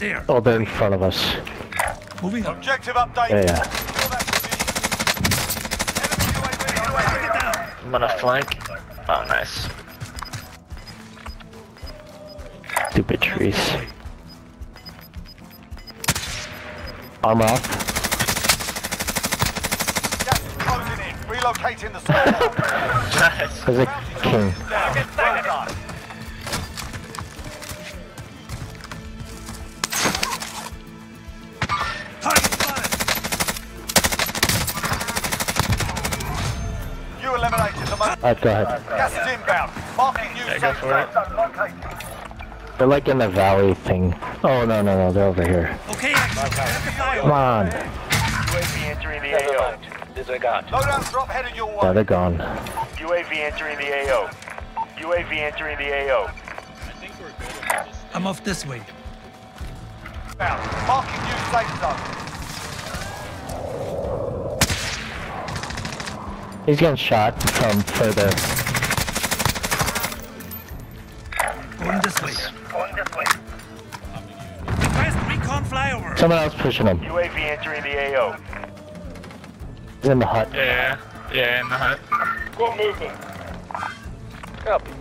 There. Oh, they're in front of us. Moving up. Objective update. Yeah, yeah. Secure that position. Enemy UAV Take it down. I'm gonna flank. Oh, nice. Stupid trees. Armor off. Gas is closing in. Relocating the site. Nice. There's a king. Alright, go ahead. Gas is inbound. Marking new Yeah, safe zone. They're like in the valley thing. Oh, no, no, no, they're over here. Okay, action. Get the Come on. UAV entering the AO. Disregard. Loadout drop headed your Yeah, they're gone. UAV entering the AO. UAV entering the AO. I'm off this way. Marking new safe zone. He's getting shot from further. Going this way. Request recon flyover. Someone else pushing him. UAV entering the AO. He's in the hut. Yeah, yeah, in the hut. Go moving. Copy.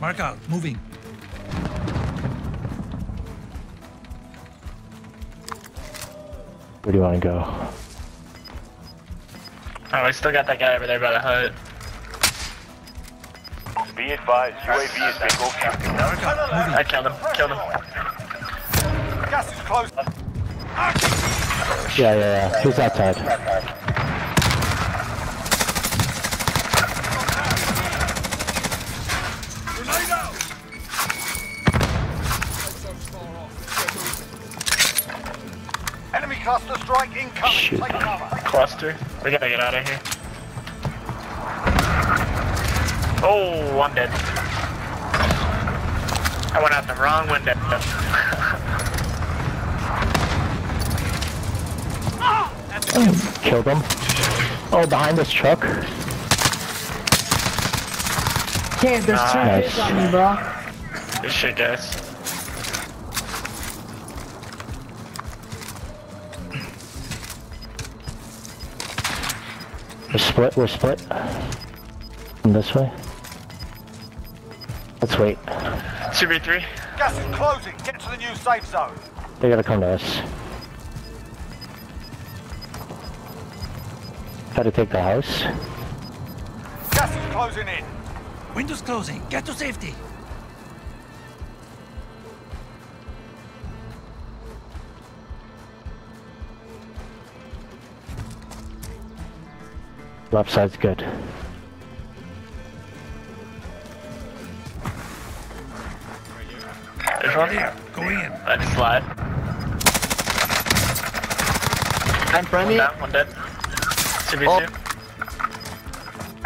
Mark out. Moving. Where do you want to go? Oh, we still got that guy over there by the hut. Be advised, UAV is bingo fuel. Mark out. Moving. I killed him. Killed him. Gas is close. Yeah, yeah, yeah. He's outside. Enemy cluster strike incoming. Shoot. Take cover. Cluster. We gotta get out of here. Oh, I'm dead. I went out the wrong window. Killed him. Oh, behind this truck. Can't, there's two Nice. kids on me, bro. Good shit, guys. We're split, we're split. From this way. Let's wait. 2v3. Gas is closing. Get to the new safe zone. They gotta come to us. Try to take the house. Gas is closing in. Windows closing. Get to safety. Left side's good. There's one. There. Going in. I just slide. I'm front One down, one dead. 2v2.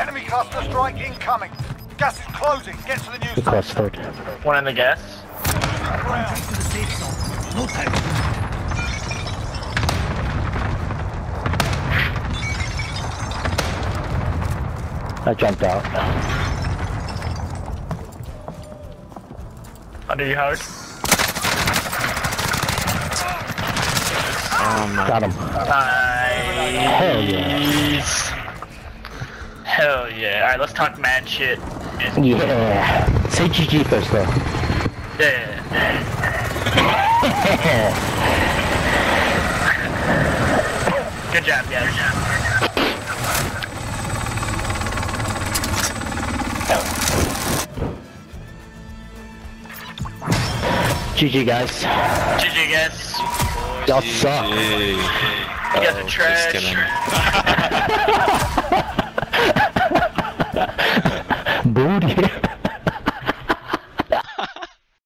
Enemy cluster strike incoming. Gas is closing. Get to the new The safe zone. One in the gas. Take to the safe zone. No time. I jumped out. Under you, Howard. Oh, Got him. Hell yeah. Hell yeah. Alright, let's talk mad shit. Yeah. Say GG first though. Yeah. Good job, guys. GG guys. GG, guys. Y'all suck. You guys are trash. Just kidding.